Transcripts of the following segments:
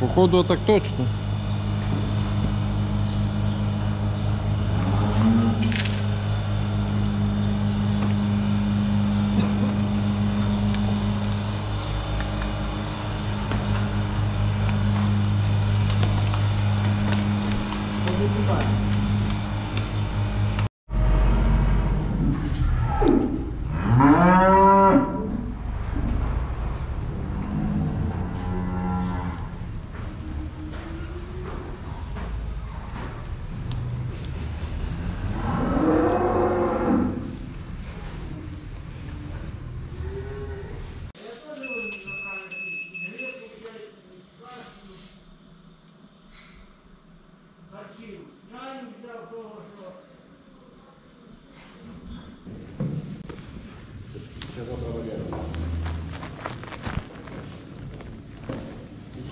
Походу, а так точно.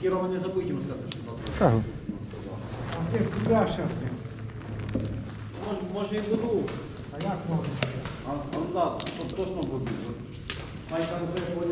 Хірово не забудь йому сказати, що завтра. Так. А ти куди зараз ти? Може, може і буду. А як можна? А, а, да, то точно буду. Хай там приходять